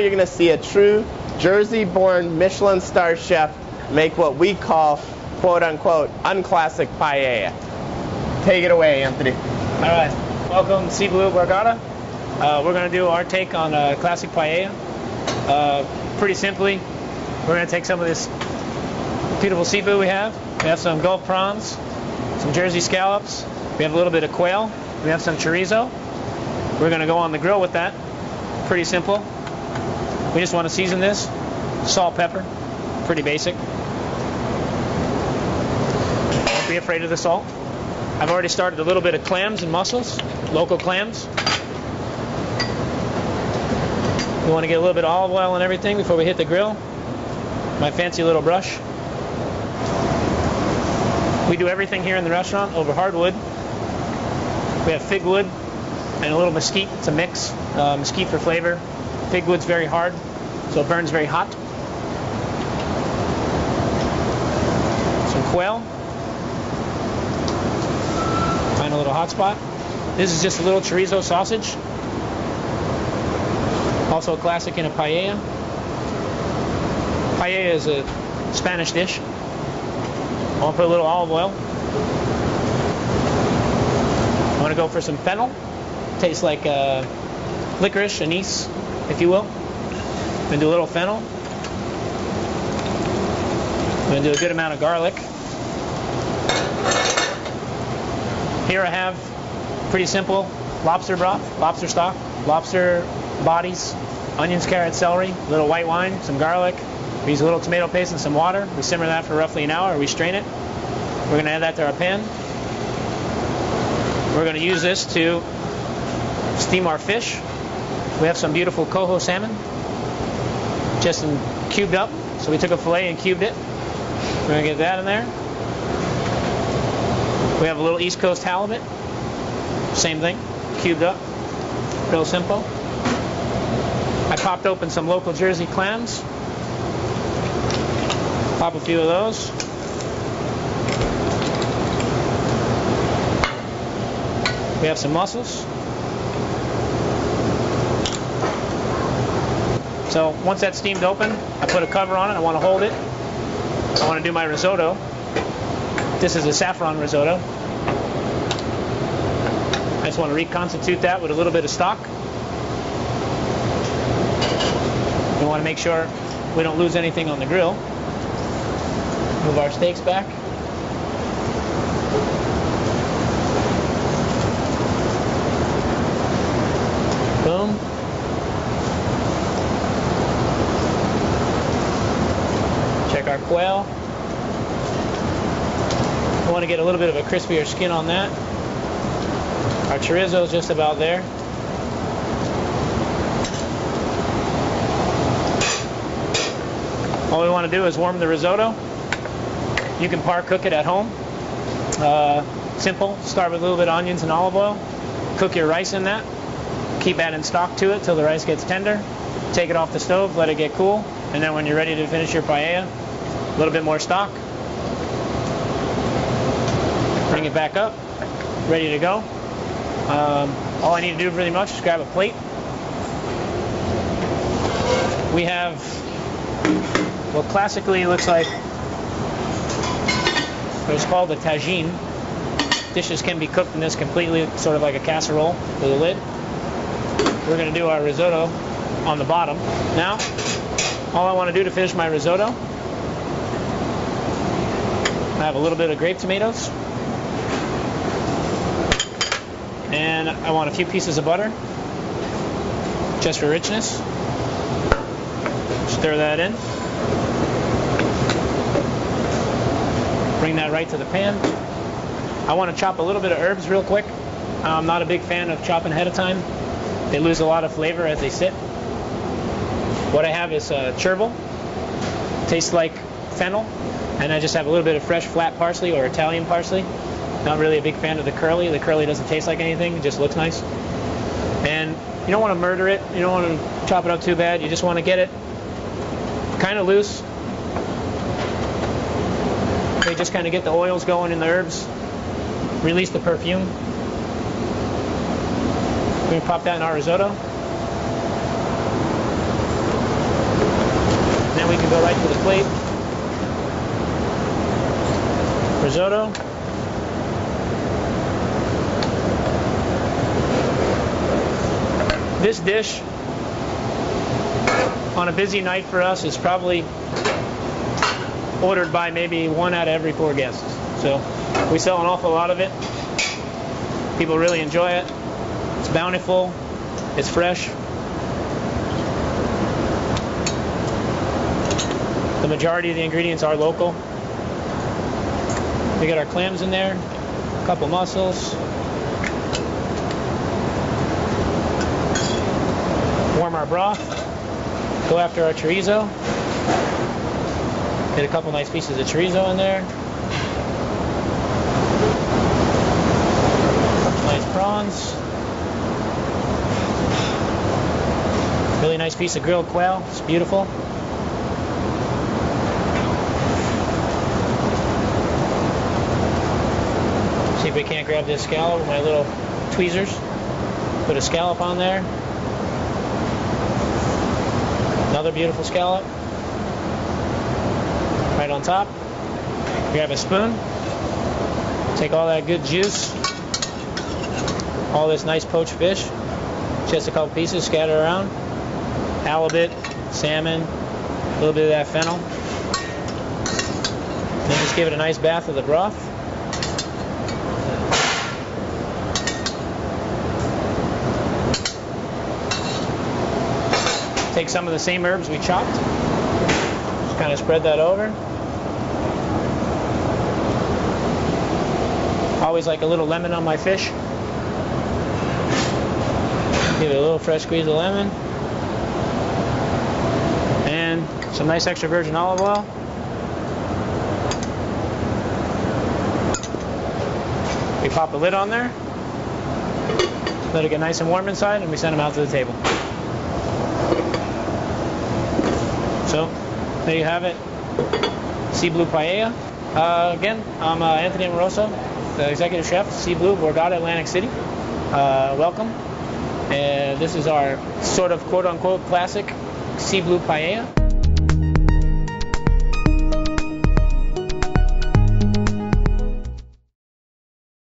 you're going to see a true Jersey-born Michelin star chef make what we call quote unquote unclassic paella. Take it away, Anthony. All right, welcome Sea Blue Borgata. Uh, we're going to do our take on uh, classic paella. Uh, pretty simply, we're going to take some of this beautiful seafood we have. We have some Gulf prawns, some Jersey scallops. We have a little bit of quail. We have some chorizo. We're going to go on the grill with that. Pretty simple. We just want to season this. Salt, pepper. Pretty basic. Don't be afraid of the salt. I've already started a little bit of clams and mussels, local clams. We want to get a little bit of olive oil and everything before we hit the grill. My fancy little brush. We do everything here in the restaurant over hardwood. We have fig wood and a little mesquite. It's a mix. Uh, mesquite for flavor. Fig wood's very hard, so it burns very hot. Some quail. Find a little hot spot. This is just a little chorizo sausage. Also a classic in a paella. Paella is a Spanish dish. I want to put a little olive oil. I want to go for some fennel. Tastes like uh, licorice, anise, if you will. I'm going to do a little fennel. I'm going to do a good amount of garlic. Here I have pretty simple lobster broth, lobster stock, lobster bodies, onions, carrots, celery, a little white wine, some garlic. We use a little tomato paste and some water. We simmer that for roughly an hour. We strain it. We're going to add that to our pan. We're going to use this to steam our fish. We have some beautiful coho salmon, just in, cubed up. So we took a fillet and cubed it. We're to get that in there. We have a little East Coast halibut. Same thing, cubed up. Real simple. I popped open some local Jersey clams. Pop a few of those. We have some mussels. So once that's steamed open, I put a cover on it. I want to hold it. I want to do my risotto. This is a saffron risotto. I just want to reconstitute that with a little bit of stock. We want to make sure we don't lose anything on the grill. Move our steaks back. Boom. Check our quail. I want to get a little bit of a crispier skin on that. Our chorizo is just about there. All we want to do is warm the risotto. You can par cook it at home. Uh, simple. Start with a little bit of onions and olive oil. Cook your rice in that. Keep adding stock to it till the rice gets tender. Take it off the stove, let it get cool, and then when you're ready to finish your paella, little bit more stock. Bring it back up, ready to go. Um, all I need to do pretty much is grab a plate. We have what classically it looks like it's called a tagine. Dishes can be cooked in this completely, sort of like a casserole with a lid. We're going to do our risotto on the bottom. Now, all I want to do to finish my risotto, I have a little bit of grape tomatoes. And I want a few pieces of butter, just for richness. Stir that in. Bring that right to the pan. I want to chop a little bit of herbs real quick. I'm not a big fan of chopping ahead of time. They lose a lot of flavor as they sit. What I have is uh, chervil. Tastes like fennel. And I just have a little bit of fresh flat parsley or Italian parsley. Not really a big fan of the curly. The curly doesn't taste like anything. It just looks nice. And you don't want to murder it. You don't want to chop it up too bad. You just want to get it kind of loose. They just kind of get the oils going in the herbs. Release the perfume. To pop that in our risotto. Then we can go right to the plate. Risotto. This dish on a busy night for us is probably ordered by maybe one out of every four guests. So we sell an awful lot of it. People really enjoy it. It's bountiful. It's fresh. The majority of the ingredients are local. We got our clams in there, a couple mussels. Warm our broth. Go after our chorizo. Get a couple nice pieces of chorizo in there. Nice prawns. Really nice piece of grilled quail. It's beautiful. If we can't grab this scallop with my little tweezers. Put a scallop on there. Another beautiful scallop. Right on top. Grab a spoon. Take all that good juice. All this nice poached fish. Just a couple pieces scattered around. Halibut, salmon, a little bit of that fennel. Then just give it a nice bath of the broth. Take some of the same herbs we chopped. Just kind of spread that over. Always like a little lemon on my fish. Give it a little fresh squeeze of lemon. And some nice extra virgin olive oil. We pop a lid on there. Let it get nice and warm inside, and we send them out to the table. So, there you have it. Sea Blue Paella. Uh, again, I'm uh, Anthony Amoroso, the executive chef, Sea Blue, Borgata, Atlantic City. Uh, welcome. And this is our sort of quote unquote classic Sea Blue Paella.